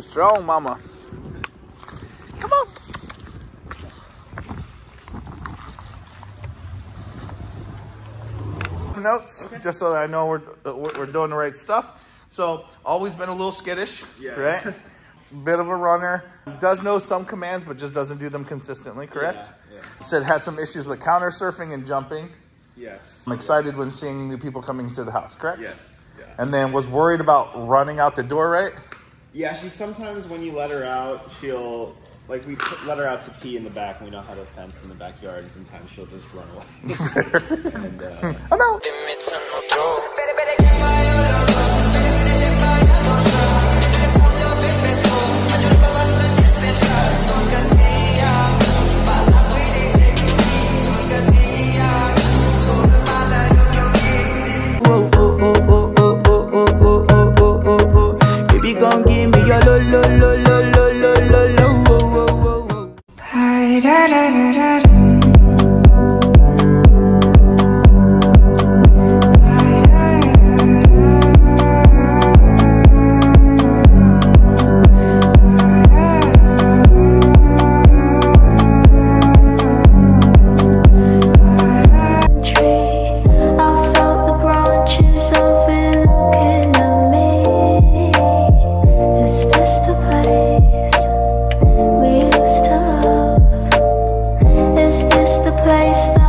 Strong mama. Come on. Notes, just so that I know we're we're doing the right stuff. So always been a little skittish, Yeah. right? Bit of a runner. Does know some commands, but just doesn't do them consistently. Correct? Yeah, Said had some issues with counter surfing and jumping. Yes. I'm excited when seeing new people coming to the house. Correct? Yes. Yeah. And then was worried about running out the door. Right? Yeah, she sometimes when you let her out, she'll like we put, let her out to pee in the back, and we know how to fence in the backyard, and sometimes she'll just run away. and uh, I'm out. da da da da place.